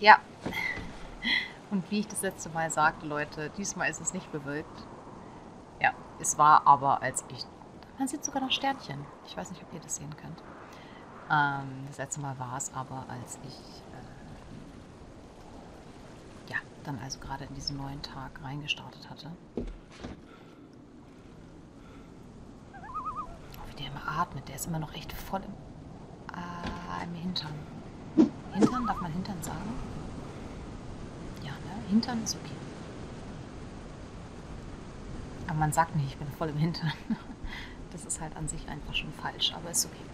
Ja. Und wie ich das letzte Mal sagte, Leute, diesmal ist es nicht bewölkt. Ja, es war aber, als ich. Man sieht sogar noch Sternchen. Ich weiß nicht, ob ihr das sehen könnt. Ähm, das letzte Mal war es aber, als ich. Äh, ja, dann also gerade in diesen neuen Tag reingestartet hatte. Oh, wie der immer atmet. Der ist immer noch echt voll im, äh, im Hintern. Hintern? Darf man Hintern sagen? Hintern ist okay. Aber man sagt nicht, ich bin voll im Hintern. Das ist halt an sich einfach schon falsch, aber ist okay.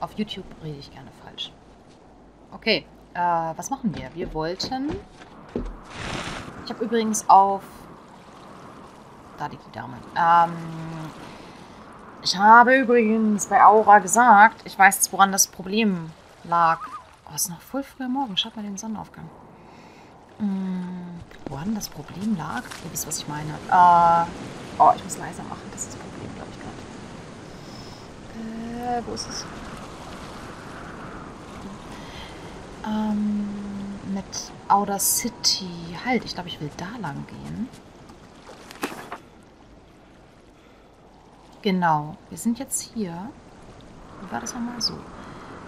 Auf YouTube rede ich gerne falsch. Okay, äh, was machen wir? Wir wollten... Ich habe übrigens auf... Da liegt die Dame. Ähm, ich habe übrigens bei Aura gesagt, ich weiß jetzt, woran das Problem lag. Oh, es ist noch voll früher Morgen. Schaut mal den Sonnenaufgang. Hm, woran das Problem lag? Ihr wisst, was ich meine. Äh, oh, ich muss leiser machen. Das ist das Problem, glaube ich, gerade. Äh, wo ist es? Ähm, mit Outer City. Halt, ich glaube, ich will da lang gehen. Genau. Wir sind jetzt hier. Wie war das nochmal so?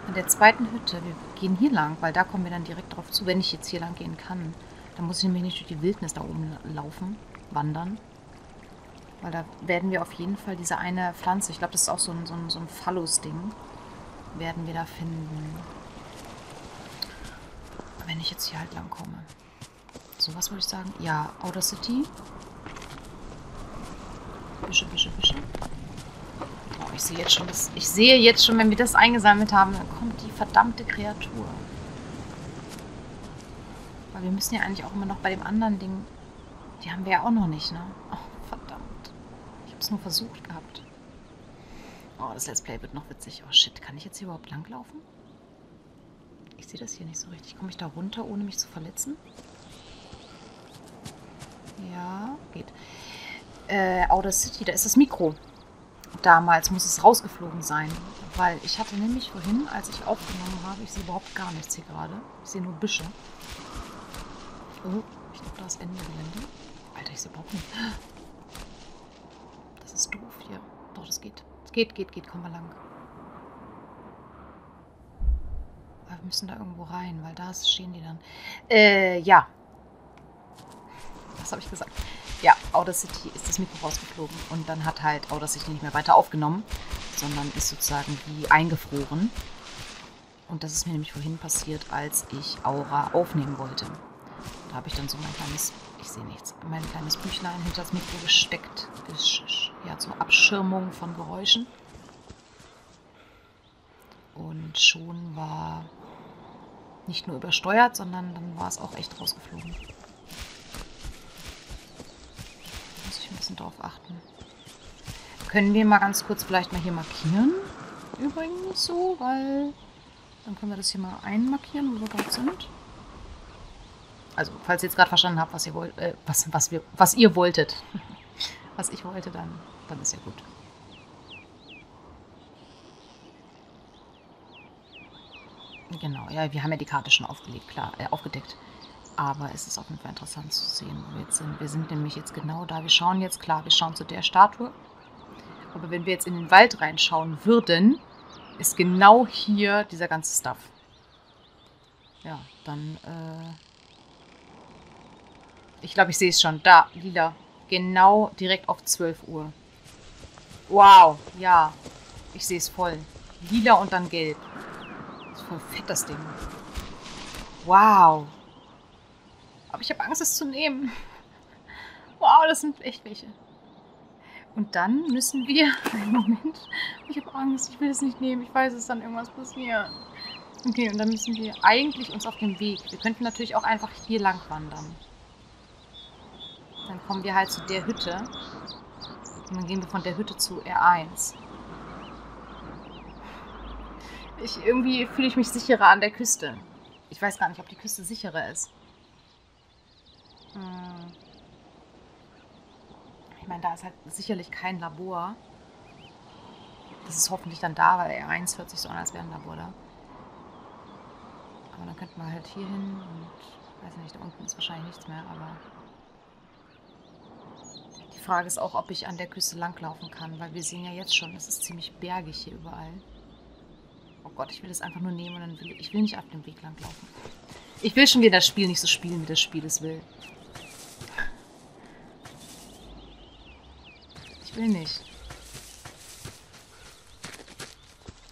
An der zweiten Hütte. Wir gehen hier lang, weil da kommen wir dann direkt drauf zu, wenn ich jetzt hier lang gehen kann. Dann muss ich nämlich nicht durch die Wildnis da oben laufen, wandern. Weil da werden wir auf jeden Fall diese eine Pflanze, ich glaube, das ist auch so ein, so ein, so ein Phallus-Ding, werden wir da finden. Wenn ich jetzt hier halt lang komme. So, was würde ich sagen? Ja, Outer City. Büsche, Büsche, Büsche. Ich sehe jetzt schon, das, ich sehe jetzt schon, wenn wir das eingesammelt haben, dann kommt die verdammte Kreatur. Weil wir müssen ja eigentlich auch immer noch bei dem anderen Ding, die haben wir ja auch noch nicht, ne? Oh, verdammt. Ich habe es nur versucht gehabt. Oh, das Let's Play wird noch witzig. Oh shit, kann ich jetzt hier überhaupt langlaufen? Ich sehe das hier nicht so richtig. Komme ich da runter, ohne mich zu verletzen? Ja, geht. Äh, Outer City, da ist das Mikro. Damals muss es rausgeflogen sein. Weil ich hatte nämlich vorhin, als ich aufgenommen habe, ich sehe überhaupt gar nichts hier gerade. Ich sehe nur Büsche. Oh, ich glaube, da ist Ende Gelände. Alter, ich sehe überhaupt nicht. Das ist doof hier. Doch, das geht. Es geht, geht, geht. Kommen wir lang. Aber wir müssen da irgendwo rein, weil da stehen die dann. Äh, ja. Was habe ich gesagt? Ja, Outer City ist das Mikro rausgeflogen und dann hat halt Outer City nicht mehr weiter aufgenommen, sondern ist sozusagen wie eingefroren. Und das ist mir nämlich vorhin passiert, als ich Aura aufnehmen wollte. Da habe ich dann so mein kleines, ich sehe nichts, mein kleines Büchlein hinter das Mikro gesteckt. Ja, zur Abschirmung von Geräuschen. Und schon war nicht nur übersteuert, sondern dann war es auch echt rausgeflogen. Bisschen drauf achten. Können wir mal ganz kurz vielleicht mal hier markieren? Übrigens so, weil dann können wir das hier mal einmarkieren, wo wir gerade sind. Also, falls ihr jetzt gerade verstanden habt, was ihr wollt, äh, was, was, wir, was ihr wolltet. was ich wollte, dann, dann ist ja gut. Genau, ja, wir haben ja die Karte schon aufgelegt, klar, äh, aufgedeckt. Aber es ist auf jeden Fall interessant zu sehen, wo wir jetzt sind. Wir sind nämlich jetzt genau da. Wir schauen jetzt, klar, wir schauen zu der Statue. Aber wenn wir jetzt in den Wald reinschauen würden, ist genau hier dieser ganze Stuff. Ja, dann, äh... Ich glaube, ich sehe es schon. Da, lila. Genau direkt auf 12 Uhr. Wow, ja. Ich sehe es voll. Lila und dann gelb. Das ist voll fett, das Ding. Wow. Aber ich habe Angst, es zu nehmen. Wow, das sind echt welche. Und dann müssen wir... Moment. Ich habe Angst. Ich will es nicht nehmen. Ich weiß, es dann irgendwas passiert. Okay, und dann müssen wir eigentlich uns auf den Weg... Wir könnten natürlich auch einfach hier lang wandern. Dann kommen wir halt zu der Hütte. Und dann gehen wir von der Hütte zu R1. Ich, irgendwie fühle ich mich sicherer an der Küste. Ich weiß gar nicht, ob die Küste sicherer ist. Ich meine, da ist halt sicherlich kein Labor. Das ist hoffentlich dann da, weil R1 hört sich so an, als wäre ein Labor da. Aber dann könnten wir halt hier hin und weiß nicht, da unten ist wahrscheinlich nichts mehr, aber die Frage ist auch, ob ich an der Küste langlaufen kann, weil wir sehen ja jetzt schon, es ist ziemlich bergig hier überall. Oh Gott, ich will das einfach nur nehmen und dann will ich will nicht auf dem Weg langlaufen. Ich will schon wieder das Spiel nicht so spielen, wie das Spiel es will. Ich will nicht.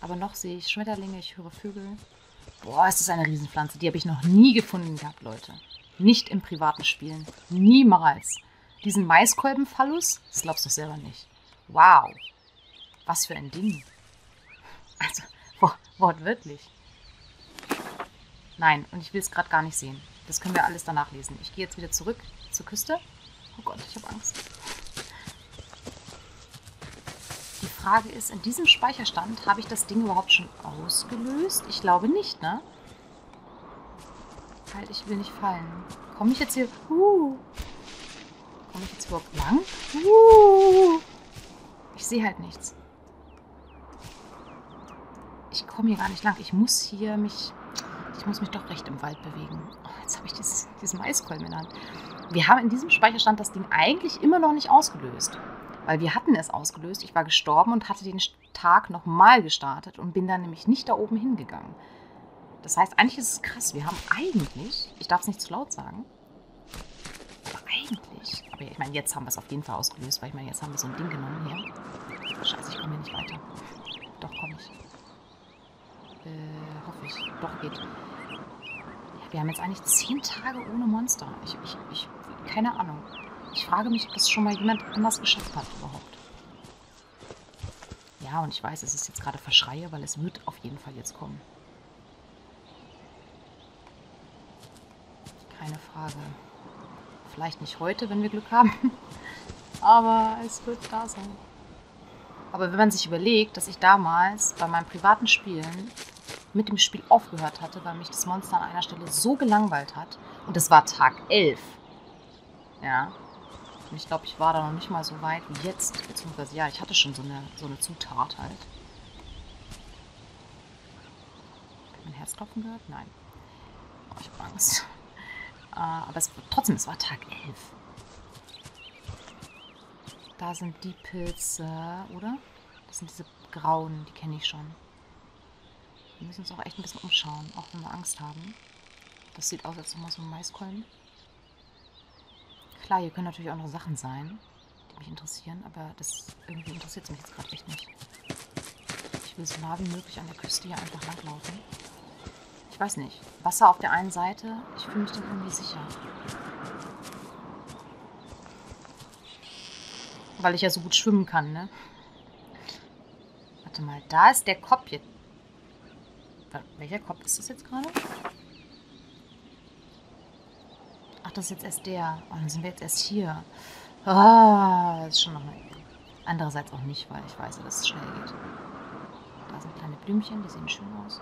Aber noch sehe ich Schmetterlinge, ich höre Vögel. Boah, ist das eine Riesenpflanze. Die habe ich noch nie gefunden gehabt, Leute. Nicht im privaten Spielen. Niemals. Diesen Maiskolbenphallus? Das glaubst du selber nicht. Wow. Was für ein Ding. Also, wortwörtlich. Nein, und ich will es gerade gar nicht sehen. Das können wir alles danach lesen. Ich gehe jetzt wieder zurück zur Küste. Oh Gott, ich habe Angst. Die Frage ist, in diesem Speicherstand habe ich das Ding überhaupt schon ausgelöst? Ich glaube nicht, ne? Halt, ich will nicht fallen. Komme ich jetzt hier... Uh, Komme ich jetzt überhaupt lang? Uh, ich sehe halt nichts. Ich komme hier gar nicht lang. Ich muss hier mich... Ich muss mich doch recht im Wald bewegen. Oh, jetzt habe ich dieses, diesen Maiskolben in der Hand. Wir haben in diesem Speicherstand das Ding eigentlich immer noch nicht ausgelöst. Weil wir hatten es ausgelöst. Ich war gestorben und hatte den Tag nochmal gestartet und bin dann nämlich nicht da oben hingegangen. Das heißt, eigentlich ist es krass. Wir haben eigentlich, ich darf es nicht zu laut sagen, aber eigentlich, aber ich meine, jetzt haben wir es auf jeden Fall ausgelöst, weil ich meine, jetzt haben wir so ein Ding genommen hier. Scheiße, ich komme hier nicht weiter. Doch, komme ich. Äh, hoffe ich. Doch, geht. Ja, wir haben jetzt eigentlich zehn Tage ohne Monster. Ich, ich, ich, keine Ahnung. Ich frage mich, ob das schon mal jemand anders geschafft hat überhaupt. Ja, und ich weiß, es ist jetzt gerade Verschreie, weil es wird auf jeden Fall jetzt kommen. Keine Frage. Vielleicht nicht heute, wenn wir Glück haben. Aber es wird da sein. Aber wenn man sich überlegt, dass ich damals bei meinen privaten Spielen mit dem Spiel aufgehört hatte, weil mich das Monster an einer Stelle so gelangweilt hat, und es war Tag 11, ja, und ich glaube, ich war da noch nicht mal so weit wie jetzt, beziehungsweise ja, ich hatte schon so eine, so eine Zutat halt. Hat mein Herzklopfen gehört? Nein. Oh, ich habe Angst. Äh, aber es, trotzdem, es war Tag 11. Da sind die Pilze, oder? Das sind diese grauen, die kenne ich schon. Wir müssen uns auch echt ein bisschen umschauen, auch wenn wir Angst haben. Das sieht aus, als nochmal so ein Maiskolben. Klar, hier können natürlich auch noch Sachen sein, die mich interessieren, aber das irgendwie interessiert mich jetzt gerade echt nicht. Ich will so nah wie möglich an der Küste hier einfach langlaufen. Ich weiß nicht. Wasser auf der einen Seite, ich fühle mich dann irgendwie sicher. Weil ich ja so gut schwimmen kann, ne? Warte mal, da ist der Kopf jetzt. Welcher Kopf ist das jetzt gerade? Ach, das ist jetzt erst der. Oh, dann sind wir jetzt erst hier. Ah, das ist schon noch Ecke. Andererseits auch nicht, weil ich weiß, dass es schnell geht. Da sind kleine Blümchen, die sehen schön aus.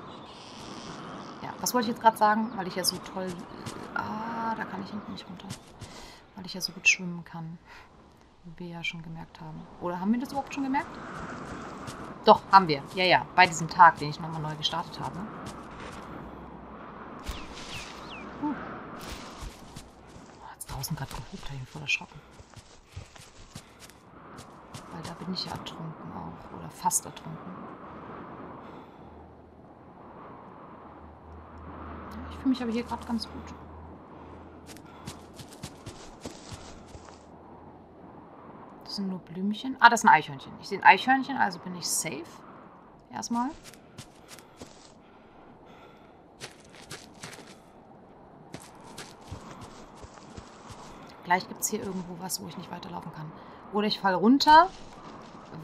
Ja, was wollte ich jetzt gerade sagen? Weil ich ja so toll... Ah, da kann ich hinten nicht runter. Weil ich ja so gut schwimmen kann. Wie wir ja schon gemerkt haben. Oder haben wir das überhaupt schon gemerkt? Doch, haben wir. Ja, ja. Bei diesem Tag, den ich nochmal neu gestartet habe. Jetzt draußen gerade gehupt, da bin voll erschrocken. Weil da bin ich ja ertrunken auch. Oder fast ertrunken. Ich fühle mich aber hier gerade ganz gut. Das sind nur Blümchen. Ah, das ist ein Eichhörnchen. Ich sehe ein Eichhörnchen, also bin ich safe. Erstmal. Gleich gibt es hier irgendwo was, wo ich nicht weiterlaufen kann. Oder ich falle runter,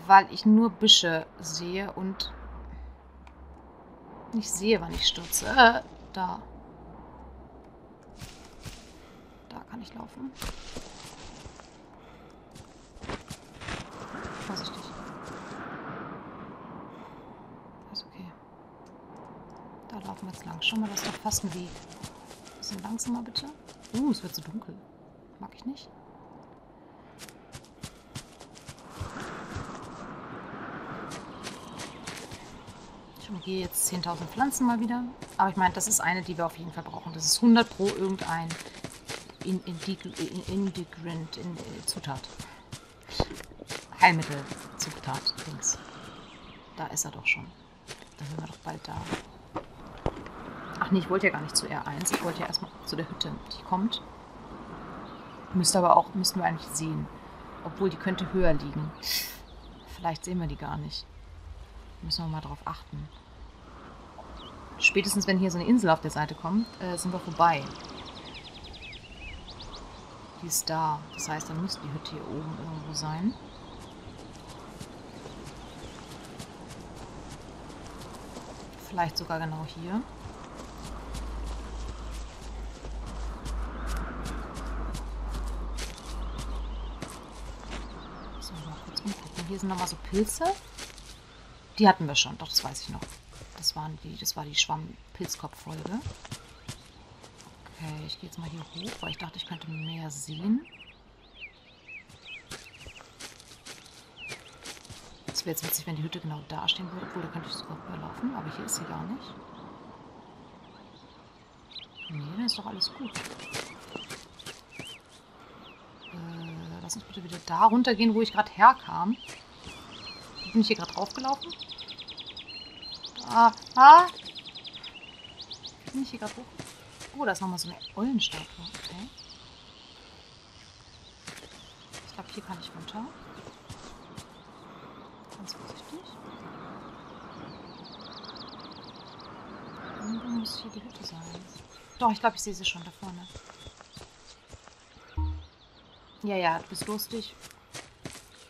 weil ich nur Büsche sehe und nicht sehe, wann ich stürze. Äh, da. Da kann ich laufen. Vorsichtig. Ist okay. Da laufen wir jetzt lang. Schau mal, das ist doch fast ein Weg. Bisschen langsamer bitte. Uh, es wird so dunkel. Mag ich nicht. Ich und gehe jetzt 10.000 Pflanzen mal wieder. Aber ich meine, das ist eine, die wir auf jeden Fall brauchen. Das ist 100 pro irgendein in, Indigrant, in, äh, Zutat. Heilmittel, Zutat, Dings. Da ist er doch schon. Da sind wir doch bald da. Ach nee, ich wollte ja gar nicht zu R1. Ich wollte ja erstmal zu der Hütte. Die kommt. Müsste aber auch, müssten wir eigentlich sehen. Obwohl, die könnte höher liegen. Vielleicht sehen wir die gar nicht. Müssen wir mal drauf achten. Spätestens, wenn hier so eine Insel auf der Seite kommt, äh, sind wir vorbei. Die ist da. Das heißt, dann müsste die Hütte hier oben irgendwo sein. Vielleicht sogar genau hier. So, mal kurz umgucken. Hier sind nochmal so Pilze. Die hatten wir schon, doch, das weiß ich noch. Das, waren die, das war die Schwamm-Pilzkopf-Folge. Okay, ich gehe jetzt mal hier hoch, weil ich dachte, ich könnte mehr sehen. Es wäre jetzt witzig, wenn die Hütte genau da stehen würde, obwohl da könnte ich sogar überlaufen, aber hier ist sie gar nicht. Nee, dann ist doch alles gut. Äh, lass uns bitte wieder da runtergehen, wo ich gerade herkam. Bin ich hier gerade draufgelaufen? Ah, ah! Bin ich hier gerade hoch? Oh, da ist nochmal so eine Eulenstatue. Okay. Ich glaube, hier kann ich runter. Ganz vorsichtig. Irgendwo muss hier die Hütte sein. Doch, ich glaube, ich sehe sie schon da vorne. Ja, ja, du bist lustig.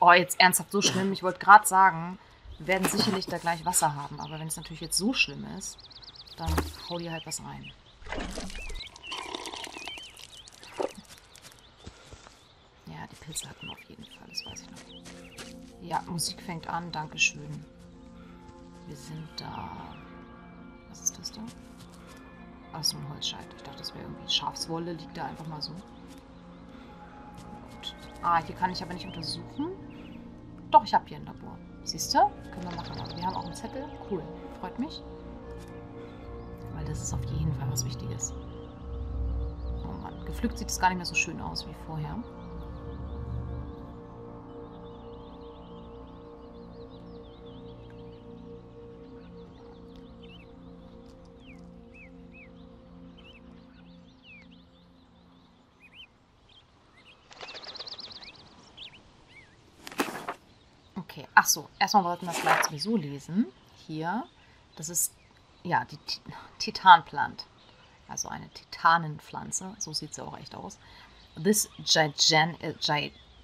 Oh, jetzt ernsthaft so schlimm. Ich wollte gerade sagen, wir werden sicherlich da gleich Wasser haben. Aber wenn es natürlich jetzt so schlimm ist, dann hau dir halt was rein. Ja, die Pilze hatten wir auf jeden Fall, das weiß ich noch. Ja, Musik fängt an, Dankeschön. Wir sind da. Was ist das da? Ach, so ein Holzscheit. Ich dachte, das wäre irgendwie Schafswolle, liegt da einfach mal so. Gut. Ah, hier kann ich aber nicht untersuchen. Doch, ich habe hier ein Labor. Siehst du? Können wir machen. Wir haben auch einen Zettel. Cool. Freut mich. Weil das ist auf jeden Fall was Wichtiges. Oh Mann. Gepflückt sieht es gar nicht mehr so schön aus wie vorher. Ach so, erstmal wollten wir vielleicht sowieso lesen. Hier, das ist ja die Titanplant. Also eine Titanenpflanze, so sieht sie auch echt aus. This äh,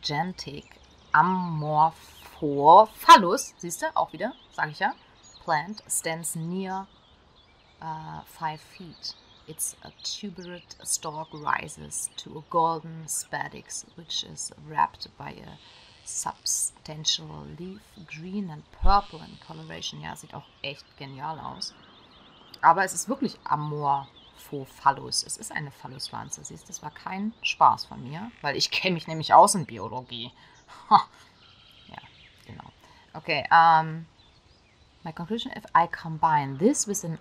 gigantic Amorphophallus, siehst du, auch wieder, sage ich ja, plant stands near uh, five feet. Its a tuberate stalk rises to a golden spadix, which is wrapped by a substantial leaf, green and purple in coloration. Ja, sieht auch echt genial aus. Aber es ist wirklich Amorphophallus. Es ist eine Phalluspflanze. Siehst du, das war kein Spaß von mir, weil ich kenne mich nämlich aus in Biologie. ja, genau. Okay, um, my conclusion, if I combine this with an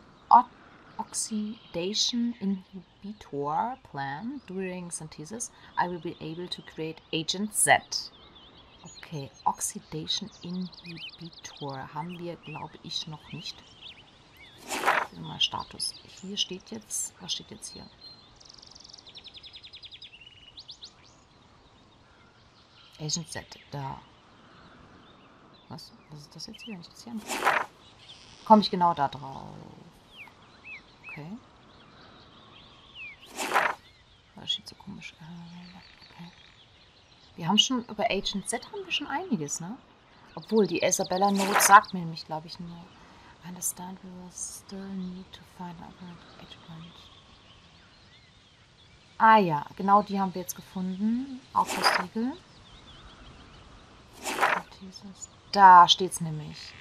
oxidation inhibitor plant during synthesis, I will be able to create agent Z. Okay, Oxidation Inhibitor haben wir, glaube ich, noch nicht. Mal Status. Hier steht jetzt, was steht jetzt hier? Agent Z, da. Was? Was ist das jetzt hier? Wenn ich das hier Komme ich genau da drauf. Okay. Das steht so komisch. Okay. Wir haben schon, über Agent Z haben wir schon einiges, ne? Obwohl, die Isabella Note sagt mir nämlich, glaube ich, nur. I understand we will still need to find other agent. Ah ja, genau die haben wir jetzt gefunden. Auch das Riegel. Da steht es nämlich.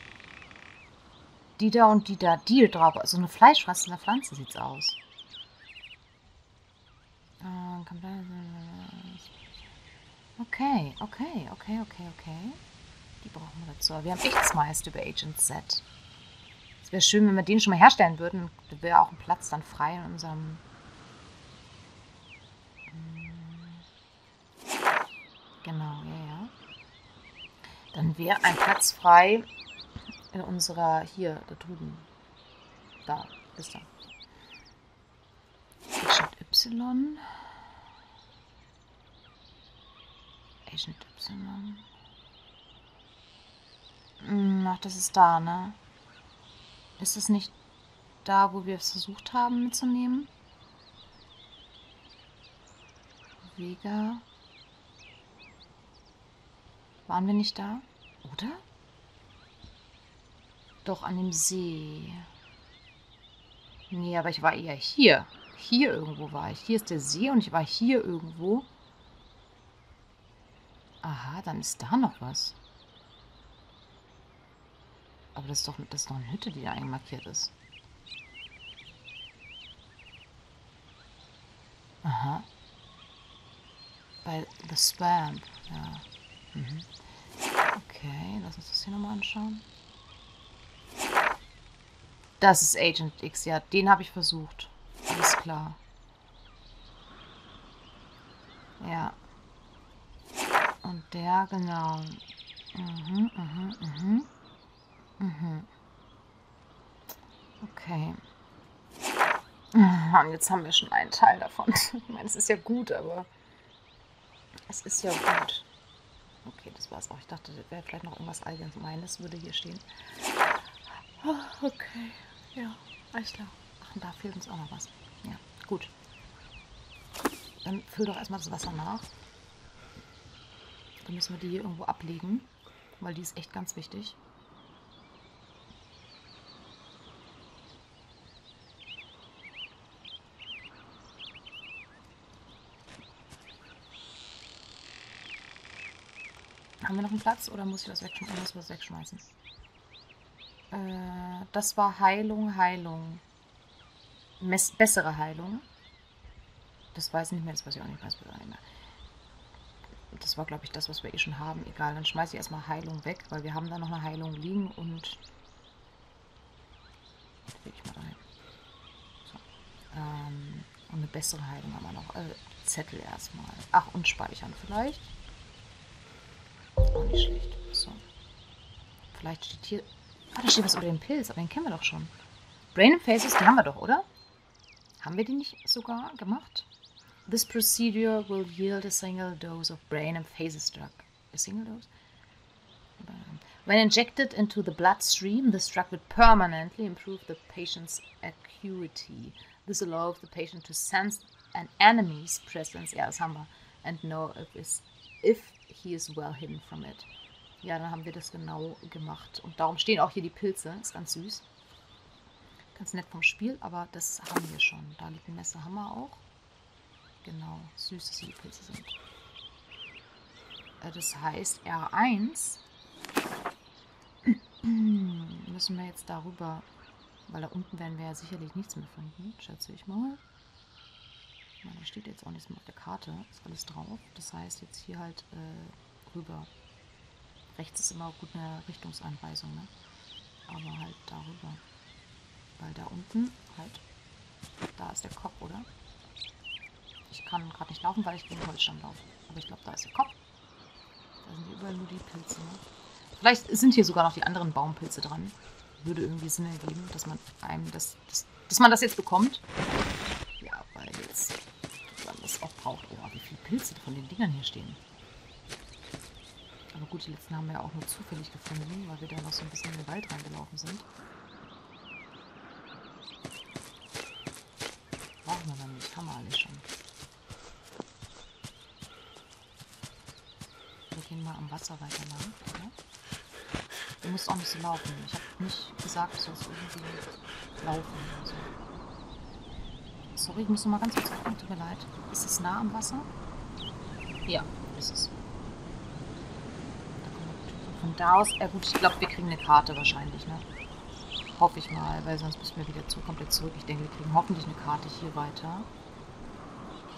Die da und die da, die drauf. Also eine fleischfressende Pflanze sieht es aus. Uh, Okay, okay, okay, okay, okay. Die brauchen wir dazu. Wir haben echt das meiste über Agent Z. Es wäre schön, wenn wir den schon mal herstellen würden. Da wäre auch ein Platz dann frei in unserem... Genau, ja, ja. Dann wäre ein Platz frei in unserer... Hier, da drüben. Da, ist da. Agent Y. Y. Hm, ach, das ist da, ne? Ist es nicht da, wo wir es versucht haben mitzunehmen? Vega. Waren wir nicht da? Oder? Doch, an dem See. Nee, aber ich war eher hier. Hier irgendwo war ich. Hier ist der See und ich war hier irgendwo. Aha, dann ist da noch was. Aber das ist doch, das ist doch eine Hütte, die da einmarkiert ist. Aha. Bei The Swamp, ja. Mhm. Okay, lass uns das hier nochmal anschauen. Das ist Agent X, ja. Den habe ich versucht. Alles klar. Ja. Und der, genau. Mhm, mhm, mhm. Mhm. Okay. Und jetzt haben wir schon einen Teil davon. Ich meine, es ist ja gut, aber es ist ja gut. Okay, das war's auch. Ich dachte, das wäre vielleicht noch irgendwas Allgemeines, würde hier stehen. Okay, ja, alles klar. Ach, und da fehlt uns auch noch was. Ja, gut. Dann füll doch erstmal das Wasser nach. Dann müssen wir die hier irgendwo ablegen, weil die ist echt ganz wichtig. Haben wir noch einen Platz oder muss ich das wegschmeißen? Muss was wegschmeißen? Äh, das war Heilung, Heilung. Mess bessere Heilung. Das weiß ich nicht mehr, das weiß ich auch nicht, weiß ich auch nicht mehr. Das war, glaube ich, das, was wir eh schon haben. Egal, dann schmeiße ich erstmal Heilung weg, weil wir haben da noch eine Heilung liegen und... Leg ich mal rein. So. Ähm, und eine bessere Heilung haben wir noch. Äh, Zettel erstmal. Ach, und speichern vielleicht. Auch nicht schlecht. So. Vielleicht steht hier... Ah, da steht was über den Pilz, aber den kennen wir doch schon. Brain and Faces, die haben wir doch, oder? Haben wir die nicht sogar gemacht? This procedure will yield a single dose of brain and phases drug. A single dose? When injected into the bloodstream, this drug would permanently improve the patient's acuity. This allows the patient to sense an enemy's presence, yeah, wir, and know if, if he is well hidden from it. Ja, dann haben wir das genau gemacht. Und darum stehen auch hier die Pilze. Ist ganz süß. Ganz nett vom Spiel, aber das haben wir schon. Da liegt ein Messer, haben wir auch. Genau, süß, dass hier die Pilze sind. Äh, das heißt, R1 müssen wir jetzt darüber, weil da unten werden wir ja sicherlich nichts mehr finden, schätze ich mal. Da steht jetzt auch nichts mehr auf der Karte, ist alles drauf. Das heißt jetzt hier halt äh, rüber. Rechts ist immer gut eine Richtungsanweisung, ne? Aber halt darüber. Weil da unten halt, da ist der Kopf, oder? Ich kann gerade nicht laufen, weil ich gegen Holzstamm laufe. Aber ich glaube, da ist der Kopf. Da sind überall nur die Pilze. Ne? Vielleicht sind hier sogar noch die anderen Baumpilze dran. Würde irgendwie Sinn ergeben, dass man einem das, das dass man das jetzt bekommt. Ja, weil jetzt man das auch braucht. Oh, wie viele Pilze von den Dingern hier stehen. Aber gut, die letzten haben wir ja auch nur zufällig gefunden, weil wir da noch so ein bisschen in den Wald reingelaufen sind. Brauchen wir dann nicht, haben wir alles schon. Gehen mal am Wasser weiter lang. Ja? Du musst auch nicht so laufen. Ich habe nicht gesagt, du sollst irgendwie laufen oder so. Sorry, ich muss noch mal ganz kurz gucken, tut mir leid. Ist es nah am Wasser? Ja, ist es. Von da aus, äh gut, ich glaube, wir kriegen eine Karte wahrscheinlich, ne? Hoffe ich mal, weil sonst müssen wir wieder zu, komplett zurück. Ich denke, wir kriegen hoffentlich eine Karte hier weiter.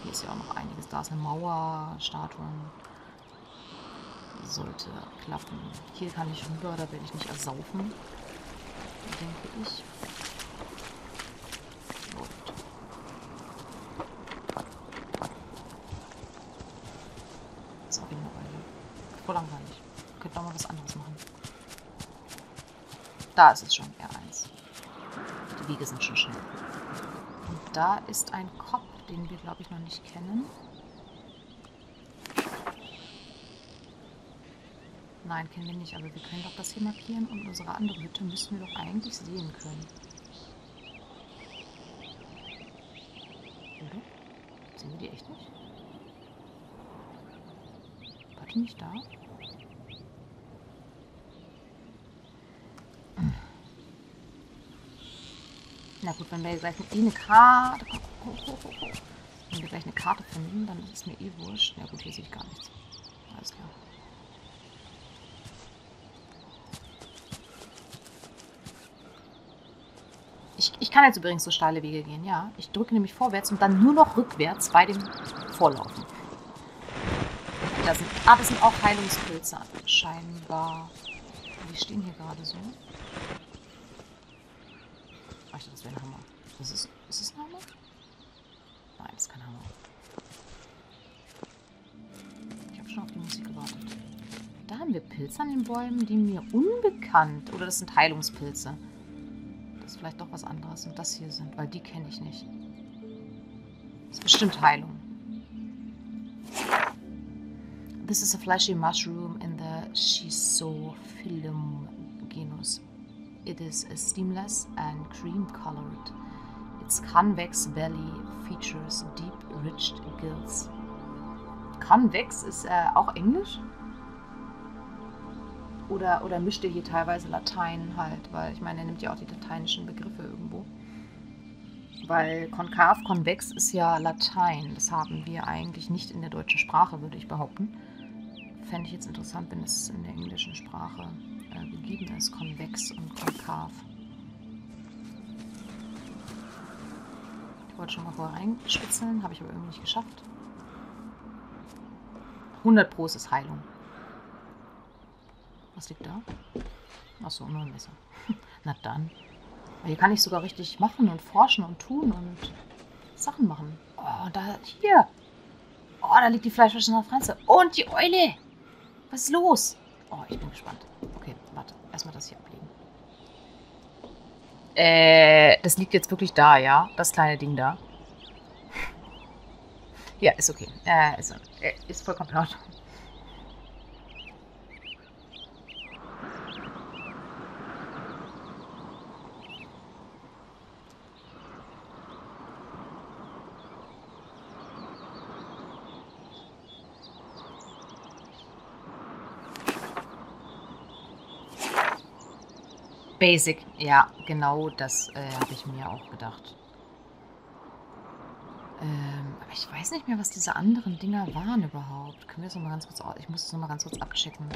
Hier ist ja auch noch einiges. Da ist eine Mauer, Statuen. Sollte klappen. Hier kann ich rüber, da werde ich nicht ersaufen. denke ich. Auch wieder eine Eule. Voll langweilig. Könnte auch mal was anderes machen. Da ist es schon, R1. Die Wege sind schon schnell. Und da ist ein Kopf, den wir, glaube ich, noch nicht kennen. Nein, kennen wir nicht, aber wir können doch das hier markieren und unsere andere Hütte müssen wir doch eigentlich sehen können. Oder? Sehen wir die echt nicht? War die nicht da? Na gut, wenn wir gleich eh eine Karte. Wenn wir gleich eine Karte finden, dann ist es mir eh wurscht. Ja gut, hier sehe ich gar nichts. Alles klar. Ich, ich kann jetzt übrigens so steile Wege gehen, ja. Ich drücke nämlich vorwärts und dann nur noch rückwärts bei dem Vorlaufen. Da sind, ah, das sind auch Heilungspilze scheinbar. Die stehen hier gerade so. Ah, ich dachte, das wäre ein Hammer. Das ist, ist es ein Hammer? Nein, das ist kein Hammer. Ich habe schon auf die Musik gewartet. Da haben wir Pilze an den Bäumen, die mir unbekannt. Oder das sind Heilungspilze. Vielleicht doch was anderes und das hier sind, weil die kenne ich nicht. Das ist bestimmt Heilung. This is a fleshy mushroom in the Schizophyllum genus. It is steamless and cream-colored. Its convex belly features deep-ridged gills. Convex ist äh, auch Englisch? Oder, oder mischt er hier teilweise Latein halt? Weil ich meine, er nimmt ja auch die lateinischen Begriffe irgendwo. Weil konkav, konvex ist ja Latein. Das haben wir eigentlich nicht in der deutschen Sprache, würde ich behaupten. Fände ich jetzt interessant, wenn es in der englischen Sprache äh, gegeben ist. Konvex und konkav. Ich wollte schon mal vorher reinspitzeln, habe ich aber irgendwie nicht geschafft. 100 Pro ist Heilung. Was liegt da? Achso, nur ein Messer. Na dann. Hier kann ich sogar richtig machen und forschen und tun und Sachen machen. Oh, da, hier. Oh, da liegt die Fleischwäsche Franze. Und die Eule. Was ist los? Oh, ich bin gespannt. Okay, warte. Erstmal das hier ablegen. Äh, das liegt jetzt wirklich da, ja? Das kleine Ding da. ja, ist okay. Äh, ist, äh, ist vollkommen in Ordnung. Basic, ja, genau das äh, habe ich mir auch gedacht. Ähm, aber ich weiß nicht mehr, was diese anderen Dinger waren überhaupt. Können wir das nochmal ganz kurz... Ich muss es nochmal ganz kurz abchecken.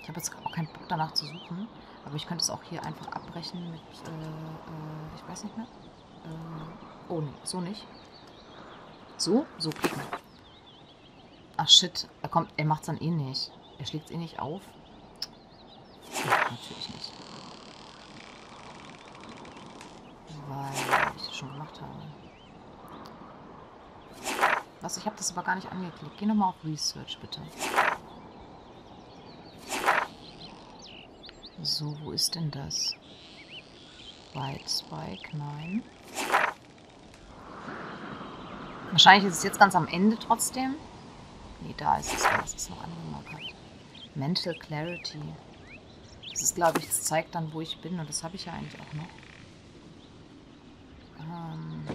Ich habe jetzt auch keinen Bock danach zu suchen. Aber ich könnte es auch hier einfach abbrechen mit... Äh, äh, ich weiß nicht mehr. Äh, oh, nee, so nicht. So? So klicken. Ach shit, er kommt, er macht es dann eh nicht. Er schlägt es eh nicht auf. Ja, natürlich nicht. Weil ich das schon gemacht habe. Was? Ich habe das aber gar nicht angeklickt. Geh nochmal auf Research, bitte. So, wo ist denn das? White Spike, nein. Wahrscheinlich ist es jetzt ganz am Ende trotzdem. Nee, da ist es. Das ist noch angemarkert. Mental Clarity. Das ist, glaube ich, das zeigt dann, wo ich bin. Und das habe ich ja eigentlich auch noch. Ähm,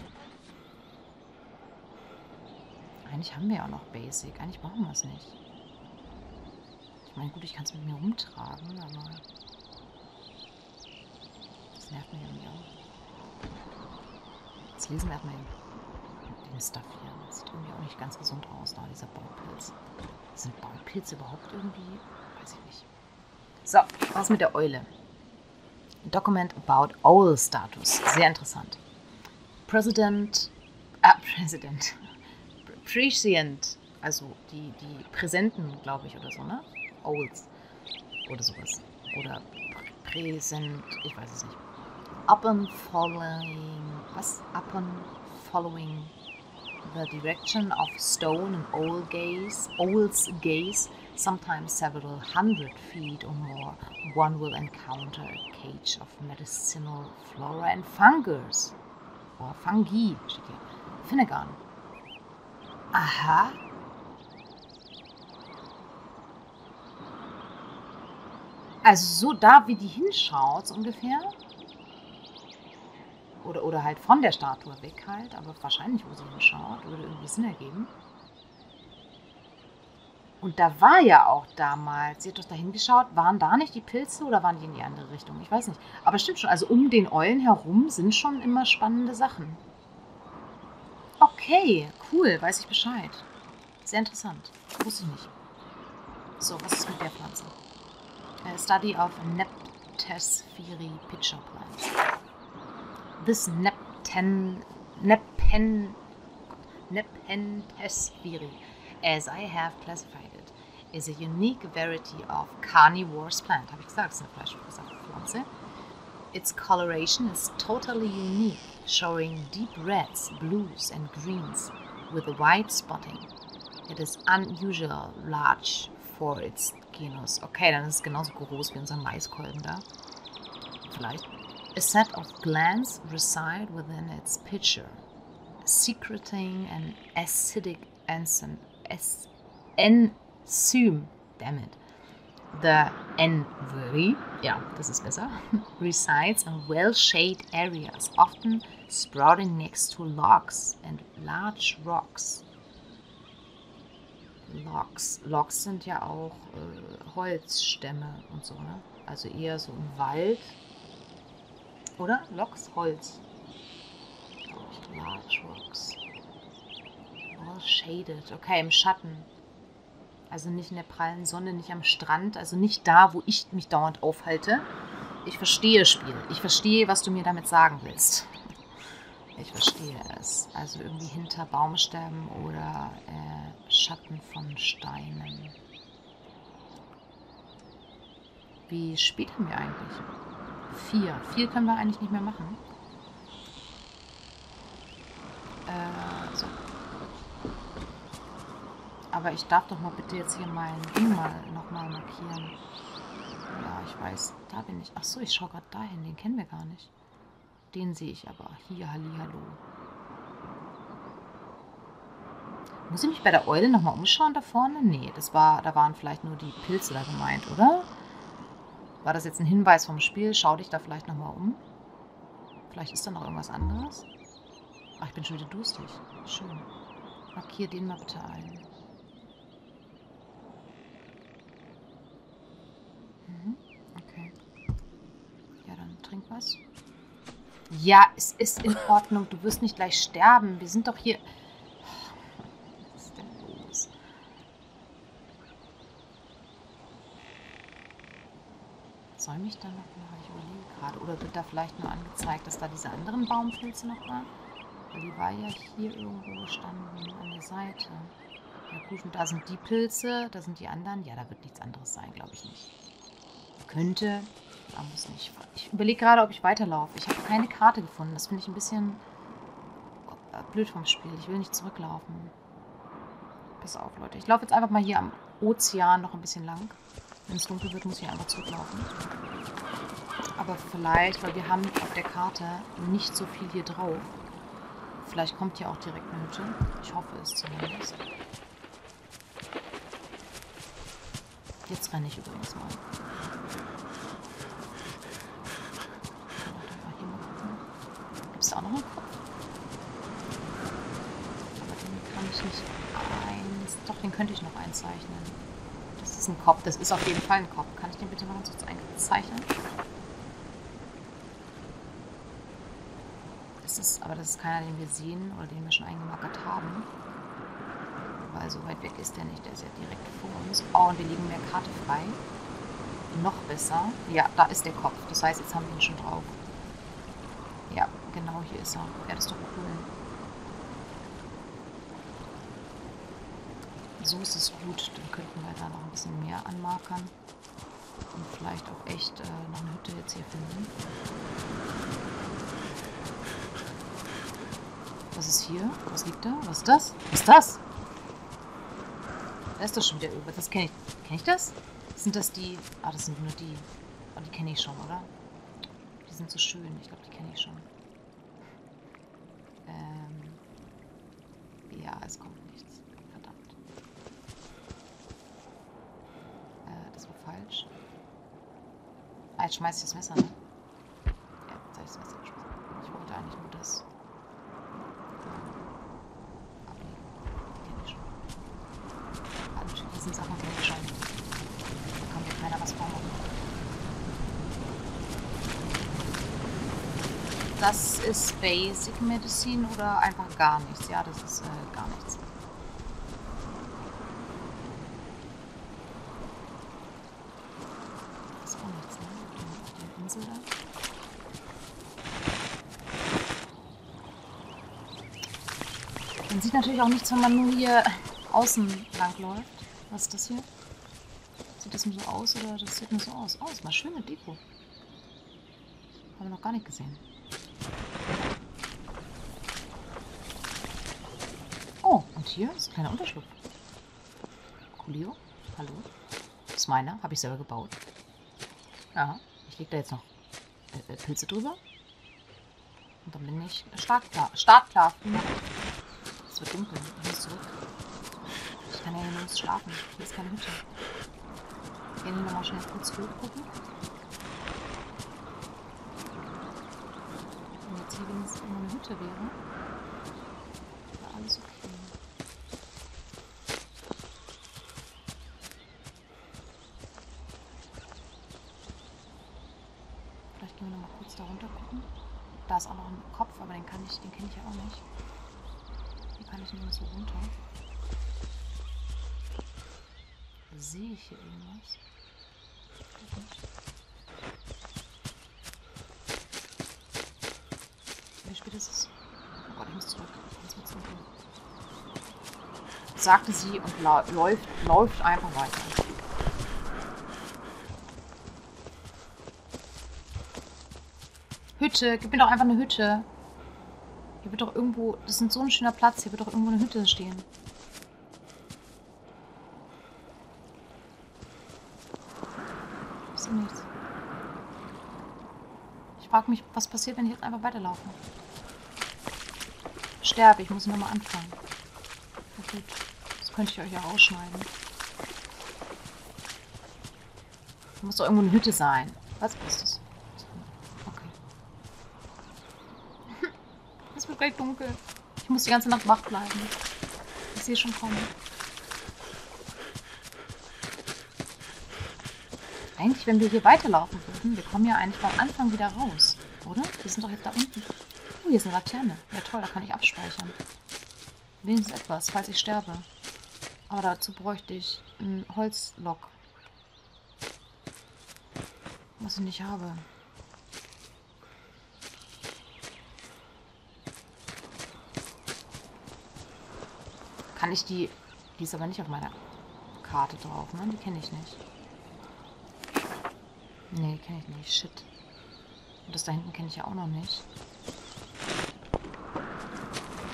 eigentlich haben wir ja auch noch Basic. Eigentlich brauchen wir es nicht. Ich meine, gut, ich kann es mit mir rumtragen, aber das nervt mich irgendwie auch. Jetzt lesen wir erstmal den, Stuff hier. Das sieht irgendwie auch nicht ganz gesund aus, da dieser Baupilz. Sind Baupilze überhaupt irgendwie? Weiß ich nicht. So, was mit der Eule? Document about Owl Status. Sehr interessant. President, ah, President, Prescient, also die, die Präsenten, glaube ich, oder so, ne? Owls oder sowas. Oder präsent, ich weiß es nicht. Upon following, was? Upon following the direction of stone and old gaze, owl's gaze, sometimes several hundred feet or more, one will encounter a cage of medicinal flora and fungus. Or fungi. Finnegan. Aha. Also so da, wie die hinschaut, so ungefähr. Oder, oder halt von der Statue weg halt, aber wahrscheinlich, wo sie hinschaut, würde irgendwie Sinn ergeben. Und da war ja auch damals, sie hat doch da hingeschaut, waren da nicht die Pilze oder waren die in die andere Richtung? Ich weiß nicht. Aber stimmt schon, also um den Eulen herum sind schon immer spannende Sachen. Okay, cool, weiß ich Bescheid. Sehr interessant. Wusste ich nicht. So, was ist mit der Pflanze? A study of Neptespheri pitcher plant. This Nepten, Nepen, Nepentespheri, as I have classified it, is a unique variety of carnivorous plant. Habe ich gesagt, es ist eine Fleischfresserpflanze. Its coloration is totally unique, showing deep reds, blues, and greens with a white spotting. It is unusual large for its genus. Okay, dann ist genauso groß wie unser Maiskolben da. Vielleicht. A set of glands reside within its pitcher, secreting an acidic enzyme, enzyme, damn it. The envy, ja, das ist besser, resides in well-shaded areas, often sprouting next to logs and large rocks. Logs. Logs sind ja auch äh, Holzstämme und so, ne? Also eher so im Wald. Oder? Logs, Holz. Large rocks. All shaded. Okay, im Schatten. Also nicht in der prallen Sonne, nicht am Strand, also nicht da, wo ich mich dauernd aufhalte. Ich verstehe Spiel. Ich verstehe, was du mir damit sagen willst. Ich verstehe es. Also irgendwie hinter Baumstämmen oder äh, Schatten von Steinen. Wie spät haben wir eigentlich? Vier. Vier können wir eigentlich nicht mehr machen. Äh, so. Aber ich darf doch mal bitte jetzt hier mein Ding mal nochmal markieren. Ja, ich weiß. Da bin ich. Achso, ich schaue gerade dahin. Den kennen wir gar nicht. Den sehe ich aber. Hier, Hallihallo. Muss ich mich bei der Eule nochmal umschauen da vorne? Nee, das war, da waren vielleicht nur die Pilze da gemeint, oder? War das jetzt ein Hinweis vom Spiel? Schau dich da vielleicht nochmal um. Vielleicht ist da noch irgendwas anderes. Ach, ich bin schon wieder durstig. Schön. Markier den mal bitte ein. Mhm, okay. Ja, dann trink was. Ja, es ist in Ordnung. Du wirst nicht gleich sterben. Wir sind doch hier. Was ist denn los? Soll mich da noch mal? Ich überlege gerade. Oder wird da vielleicht nur angezeigt, dass da diese anderen Baumpilze noch waren? Weil die war ja hier irgendwo gestanden an der Seite. Ja gut, und da sind die Pilze, da sind die anderen. Ja, da wird nichts anderes sein, glaube ich nicht. Könnte, da muss nicht. Ich überlege gerade, ob ich weiterlaufe. Ich habe keine Karte gefunden. Das finde ich ein bisschen blöd vom Spiel. Ich will nicht zurücklaufen. Pass auf, Leute. Ich laufe jetzt einfach mal hier am Ozean noch ein bisschen lang. Wenn es dunkel wird, muss ich einfach zurücklaufen. Aber vielleicht, weil wir haben auf der Karte nicht so viel hier drauf. Vielleicht kommt hier auch direkt eine Hütte. Ich hoffe es zumindest. Jetzt renne ich übrigens mal. Gibt es da auch noch einen Kopf? Aber den kann ich nicht eins. Doch, den könnte ich noch einzeichnen. Das ist ein Kopf. Das ist auf jeden Fall ein Kopf. Kann ich den bitte mal ganz kurz einzeichnen? Das ist, aber das ist keiner, den wir sehen oder den wir schon eingemackert haben. Weil so weit weg ist der nicht. Der ist ja direkt vor uns. Oh, und wir liegen mehr Karte frei. Noch besser. Ja, da ist der Kopf. Das heißt, jetzt haben wir ihn schon drauf. Genau hier ist er. Ja, das ist doch cool. So ist es gut. Dann könnten wir da noch ein bisschen mehr anmarkern. und vielleicht auch echt äh, noch eine Hütte jetzt hier finden. Was ist hier? Was liegt da? Was ist das? Was ist das? Da ist doch schon wieder über. Das kenne ich. Kenne ich das? Sind das die... Ah, das sind nur die. Oh, die kenne ich schon, oder? Die sind so schön. Ich glaube, die kenne ich schon. Ähm... Ja, es kommt nichts. Verdammt. Äh, das war falsch. Ah, jetzt schmeiß ich das Messer, ne? Ja, jetzt habe ich das Messer geschmissen. Ich wollte eigentlich nur das... ähm, ablegen. Die kenne ich schon. Ah, natürlich, das sind Sachen, die ich schon. Da kann mir keiner was vormachen. Das ist Basic Medicine oder einfach gar nichts? Ja, das ist äh, gar nichts. Das ist auch nichts, ne? Auf der, Insel da. Man sieht natürlich auch nichts, wenn man nur hier außen lang läuft. Was ist das hier? Sieht das nur so aus oder das sieht nur so aus? Oh, ist mal schöne Deko. Haben wir noch gar nicht gesehen. Hier ist ein kleiner Unterschlupf. Coolio, hallo. Das ist meiner, habe ich selber gebaut. Ja, ich lege da jetzt noch äh, äh, Pilze drüber. Und dann bin ich startklar. Startklar. Es wird dunkel. Ich muss zurück. Ich kann ja hier nirgends schlafen. Hier ist keine Hütte. Gehen wir nochmal schnell kurz hochgucken. Wenn jetzt hier wenigstens irgendwo eine Hütte. Wäre alles okay. Vielleicht gehen wir nochmal kurz da runter gucken. Da ist auch noch ein Kopf, aber den kann ich, den kenne ich ja auch nicht. Hier kann ich nur so runter. Sehe ich hier irgendwas? Wie spät ist es? Oh Gott, ich muss zurück. Jetzt wird's dunkel. Sagte sie und läuft, läuft einfach weiter. Hütte, gib mir doch einfach eine Hütte. Wird doch irgendwo, das ist so ein schöner Platz, hier wird doch irgendwo eine Hütte stehen. Ist nichts. Ich frage mich, was passiert, wenn ich jetzt einfach weiterlaufe. Sterbe, ich muss nochmal anfangen. Na gut, das könnte ich euch ja rausschneiden. Da muss doch irgendwo eine Hütte sein. Was ist das? Okay. Es wird gleich dunkel. Ich muss die ganze Nacht wach bleiben. Ich sehe schon kommen. Eigentlich, wenn wir hier weiterlaufen würden, wir kommen ja eigentlich beim Anfang wieder raus, oder? Wir sind doch jetzt da unten. Oh, hier ist eine Laterne. Ja toll, da kann ich abspeichern. Wenigstens etwas, falls ich sterbe. Aber dazu bräuchte ich einen Holzlock. Was ich nicht habe. Kann ich die... Die ist aber nicht auf meiner Karte drauf, ne? Die kenne ich nicht. Nee, kenne ich nicht. Shit. Und das da hinten kenne ich ja auch noch nicht.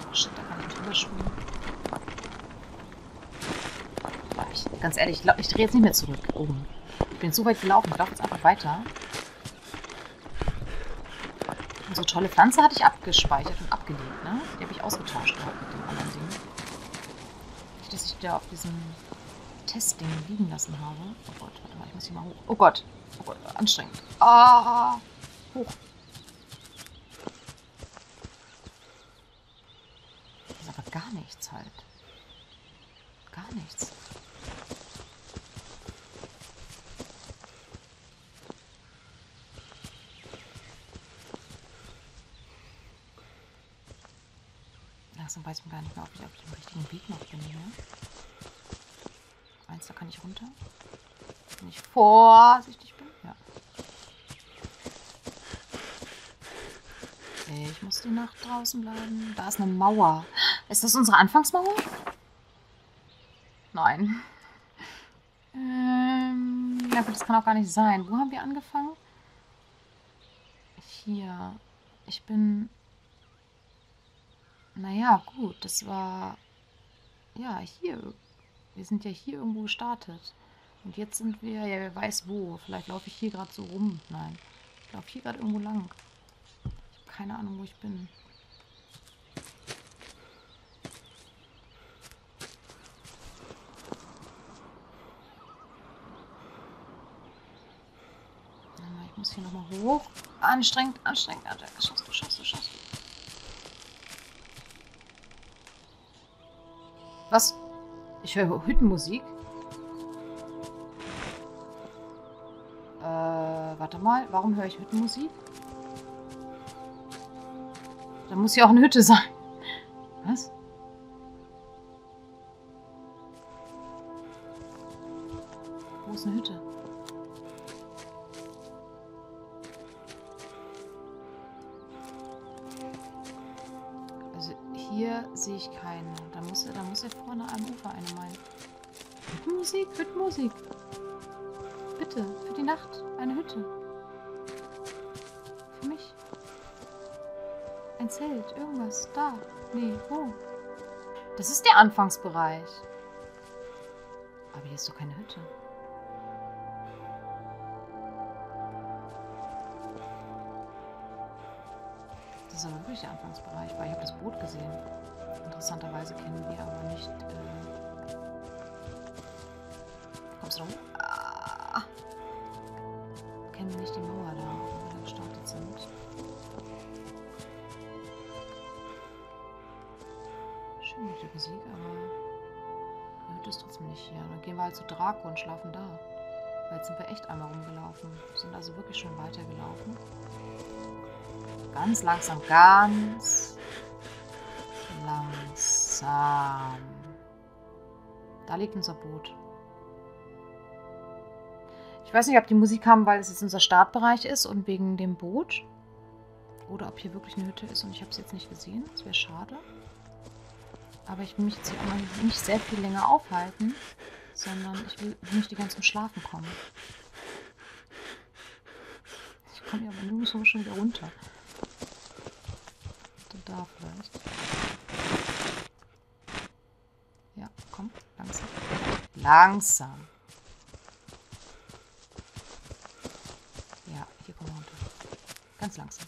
Oh, shit, da kann ich nicht überschwimmen. Aber ich, ganz ehrlich, ich, ich drehe jetzt nicht mehr zurück oben. Ich bin so weit gelaufen, ich laufe jetzt einfach weiter. Unsere tolle Pflanze hatte ich abgespeichert und abgelegt, ne? Die habe ich ausgetauscht gehabt mit dem anderen Ding. Da auf diesem Testding liegen lassen habe. Oh Gott, warte mal, ich muss hier mal hoch. Oh Gott, oh Gott, anstrengend. Ah, hoch. Das ist aber gar nichts halt. Gar nichts. Langsam weiß man gar nicht mehr, ob ich auf dem richtigen Weg noch bin hier. Eins, da kann ich runter. Wenn ich vorsichtig bin. Ja. Ich muss die Nacht draußen bleiben. Da ist eine Mauer. Ist das unsere Anfangsmauer? Nein. Ähm, Ja, aber das kann auch gar nicht sein. Wo haben wir angefangen? Hier. Ich bin. Naja, gut, das war. Ja, hier. Wir sind ja hier irgendwo gestartet. Und jetzt sind wir, ja, wer weiß wo. Vielleicht laufe ich hier gerade so rum. Nein. Ich laufe hier gerade irgendwo lang. Ich habe keine Ahnung, wo ich bin. Ich muss hier nochmal hoch. Anstrengend, anstrengend, anstrengend. Schaffst du, schaffst du, schaffst du. Was? Ich höre Hüttenmusik. Äh, warte mal. Warum höre ich Hüttenmusik? Da muss ja auch eine Hütte sein. Was? Wo ist eine Hütte? Ich keine. Da muss, da muss ja vorne am Ufer eine meinen. Hüttenmusik, Hüttenmusik. Bitte, für die Nacht eine Hütte. Für mich. Ein Zelt, irgendwas. Da. Nee, wo? Das ist der Anfangsbereich. Aber hier ist doch keine Hütte. Das ist aber wirklich der Anfangsbereich, weil ich habe das Boot gesehen. Interessanterweise kennen wir aber nicht. Äh Kommst du hoch? Ah. Kennen wir nicht die Mauer da, wo wir da gestartet sind. Schön mit der Musik, aber Hütte ist trotzdem nicht hier. Dann gehen wir halt zu Draco und schlafen da. Weil jetzt sind wir echt einmal rumgelaufen. Wir sind also wirklich schon weitergelaufen. Ganz langsam, ganz langsam. Da liegt unser Boot. Ich weiß nicht, ob die Musik kam, weil es jetzt unser Startbereich ist und wegen dem Boot. Oder ob hier wirklich eine Hütte ist und ich habe es jetzt nicht gesehen. Das wäre schade. Aber ich will mich jetzt hier nicht sehr viel länger aufhalten, sondern ich will nicht die ganze zum Schlafen kommen. Ich komme ja aber nirgendwo schon wieder runter. Da vielleicht. Ja, komm, langsam. Langsam. Ja, hier kommen wir runter. Ganz langsam.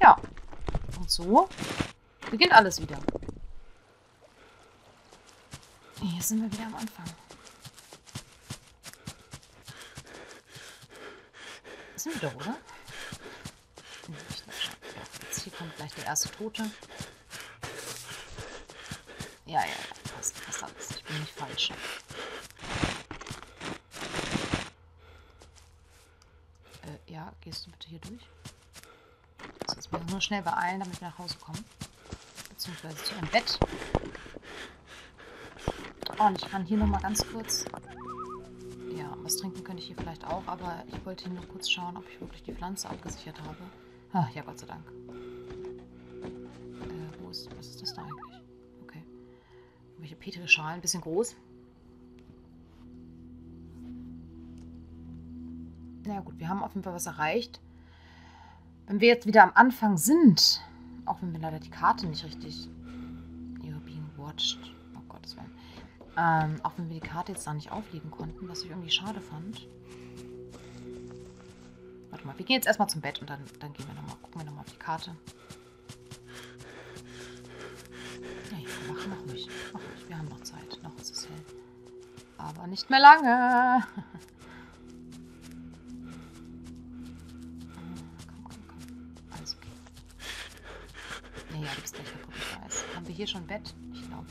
Ja. Und so beginnt alles wieder. Hier sind wir wieder am Anfang. Sind wir doch, oder? Nee, ich glaube schon. Ja, jetzt hier kommt gleich der erste Tote. Ja, ja, ja, passt, passt alles. Ich bin nicht falsch. Äh, ja, gehst du bitte hier durch? So, jetzt wir nur schnell beeilen, damit wir nach Hause kommen. Beziehungsweise zu einem Bett. Oh, und ich kann hier nochmal ganz kurz ja, was trinken könnte ich hier vielleicht auch, aber ich wollte hier nur kurz schauen, ob ich wirklich die Pflanze abgesichert habe. Ah, ja, Gott sei Dank. Welche Petrischalen, ein bisschen groß. Na gut, wir haben auf jeden Fall was erreicht. Wenn wir jetzt wieder am Anfang sind, auch wenn wir leider die Karte nicht richtig... You're being watched. Oh Gott, das war... Ähm, auch wenn wir die Karte jetzt da nicht auflegen konnten, was ich irgendwie schade fand. Warte mal, wir gehen jetzt erstmal zum Bett und dann, dann gehen wir noch mal, gucken wir nochmal auf die Karte. Zeit. Noch ist es hell. Aber nicht mehr lange. komm, komm, komm. Alles okay. Nee, ja, du bist gleich kaputt, weiß. Haben wir hier schon Bett? Ich glaube.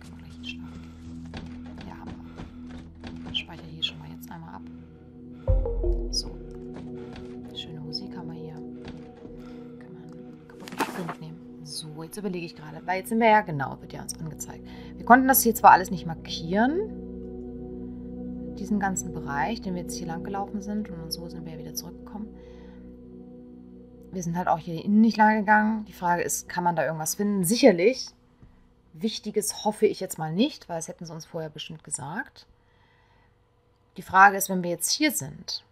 Können wir gleich ins Schlafen. Ja, haben wir. Ich speichere hier schon mal jetzt einmal ab. So. Schöne Musik haben wir hier. Wir einen kaputten Apfel mitnehmen. So, jetzt überlege ich gerade. Weil jetzt sind wir ja, genau, wird ja uns angezeigt. Konnten das hier zwar alles nicht markieren. Diesen ganzen Bereich, den wir jetzt hier lang gelaufen sind. Und so sind wir ja wieder zurückgekommen. Wir sind halt auch hier innen nicht lang gegangen. Die Frage ist, kann man da irgendwas finden? Sicherlich Wichtiges hoffe ich jetzt mal nicht, weil es hätten sie uns vorher bestimmt gesagt. Die Frage ist, wenn wir jetzt hier sind.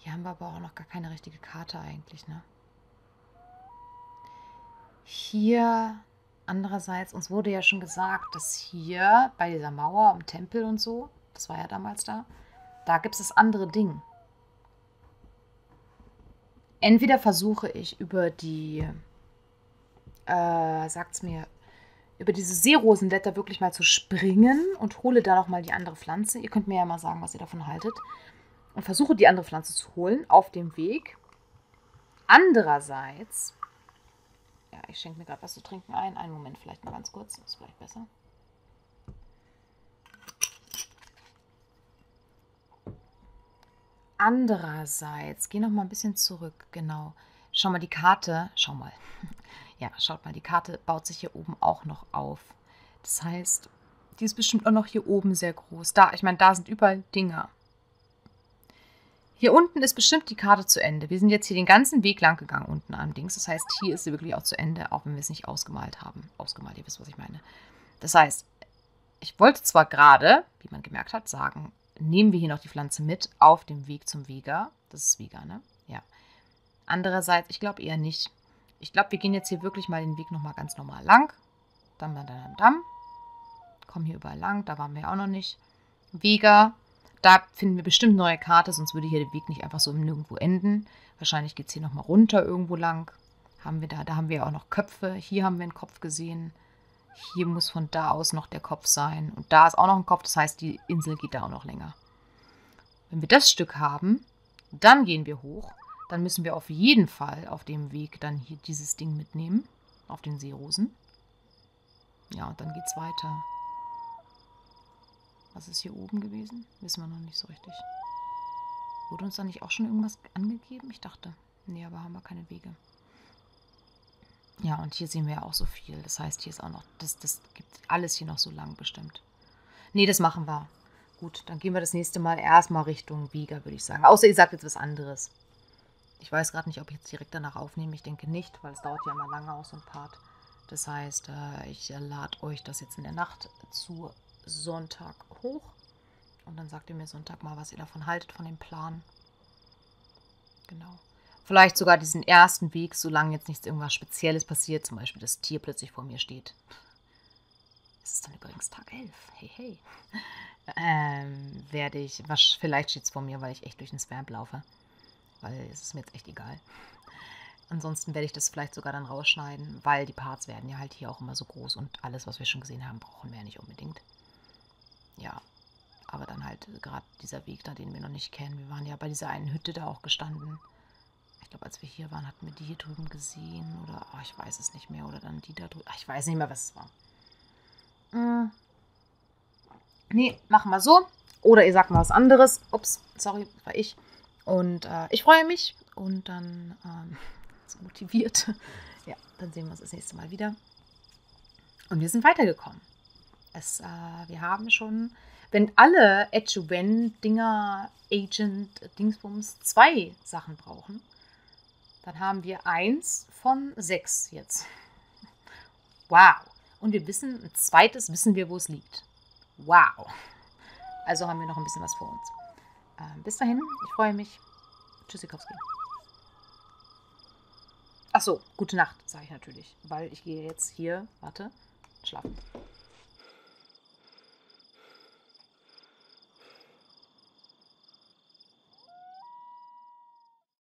Hier haben wir aber auch noch gar keine richtige Karte eigentlich, ne? Hier, andererseits, uns wurde ja schon gesagt, dass hier bei dieser Mauer am Tempel und so, das war ja damals da, da gibt es das andere Ding. Entweder versuche ich über die, äh, sagt's mir, über diese Seerosenblätter wirklich mal zu springen und hole da noch mal die andere Pflanze. Ihr könnt mir ja mal sagen, was ihr davon haltet. Und versuche die andere Pflanze zu holen auf dem Weg. Andererseits, ja, ich schenke mir gerade was zu trinken ein. Einen Moment vielleicht mal ganz kurz, ist vielleicht besser. Andererseits, geh noch mal ein bisschen zurück, genau. Schau mal die Karte, schau mal. Ja, schaut mal, die Karte baut sich hier oben auch noch auf. Das heißt, die ist bestimmt auch noch hier oben sehr groß. Da, ich meine, da sind überall Dinger. Hier unten ist bestimmt die Karte zu Ende. Wir sind jetzt hier den ganzen Weg lang gegangen unten am Dings. Das heißt, hier ist sie wirklich auch zu Ende, auch wenn wir es nicht ausgemalt haben. Ausgemalt, ihr wisst, was ich meine. Das heißt, ich wollte zwar gerade, wie man gemerkt hat, sagen, nehmen wir hier noch die Pflanze mit auf dem Weg zum Vega. Das ist Vega, ne? Ja. Andererseits, ich glaube eher nicht. Ich glaube, wir gehen jetzt hier wirklich mal den Weg nochmal ganz normal lang. Dann, dann, dann, dann. Kommen hier überall lang, da waren wir auch noch nicht. Vega, da finden wir bestimmt neue Karte, sonst würde hier der Weg nicht einfach so nirgendwo enden. Wahrscheinlich geht es hier nochmal runter irgendwo lang. Haben wir da, da haben wir auch noch Köpfe. Hier haben wir einen Kopf gesehen. Hier muss von da aus noch der Kopf sein. Und da ist auch noch ein Kopf, das heißt, die Insel geht da auch noch länger. Wenn wir das Stück haben, dann gehen wir hoch. Dann müssen wir auf jeden Fall auf dem Weg dann hier dieses Ding mitnehmen. Auf den Seerosen. Ja, und dann geht's weiter. Was ist hier oben gewesen? Wissen wir noch nicht so richtig. Wurde uns da nicht auch schon irgendwas angegeben? Ich dachte, nee, aber haben wir keine Wege. Ja, und hier sehen wir ja auch so viel. Das heißt, hier ist auch noch, das, das gibt alles hier noch so lang bestimmt. Nee, das machen wir. Gut, dann gehen wir das nächste Mal erstmal Richtung Vega, würde ich sagen. Außer ihr sagt jetzt was anderes. Ich weiß gerade nicht, ob ich jetzt direkt danach aufnehme. Ich denke nicht, weil es dauert ja immer lange aus so ein Part. Das heißt, äh, ich lade euch das jetzt in der Nacht zu Sonntag hoch. Und dann sagt ihr mir Sonntag mal, was ihr davon haltet, von dem Plan. Genau. Vielleicht sogar diesen ersten Weg, solange jetzt nichts irgendwas Spezielles passiert, zum Beispiel das Tier plötzlich vor mir steht. Es ist dann übrigens Tag 11. Hey, hey. Ähm, werde ich, was, vielleicht steht es vor mir, weil ich echt durch den Swamp laufe. Weil es ist mir jetzt echt egal. Ansonsten werde ich das vielleicht sogar dann rausschneiden, weil die Parts werden ja halt hier auch immer so groß und alles, was wir schon gesehen haben, brauchen wir ja nicht unbedingt. Ja, aber dann halt gerade dieser Weg da, den wir noch nicht kennen. Wir waren ja bei dieser einen Hütte da auch gestanden glaube, als wir hier waren, hatten wir die hier drüben gesehen. Oder oh, ich weiß es nicht mehr. Oder dann die da drüben. Ich weiß nicht mehr, was es war. Mm. Nee, machen wir so. Oder ihr sagt mal was anderes. Ups, sorry, war ich. Und äh, ich freue mich. Und dann ähm, so motiviert. ja, dann sehen wir uns das nächste Mal wieder. Und wir sind weitergekommen. Es, äh, wir haben schon, wenn alle Edge-Wen-Dinger, Agent, Dingsbums zwei Sachen brauchen, dann haben wir eins von sechs jetzt. Wow. Und wir wissen, ein zweites wissen wir, wo es liegt. Wow. Also haben wir noch ein bisschen was vor uns. Ähm, bis dahin, ich freue mich. Tschüssikowski. Achso, gute Nacht, sage ich natürlich. Weil ich gehe jetzt hier, warte, schlafen.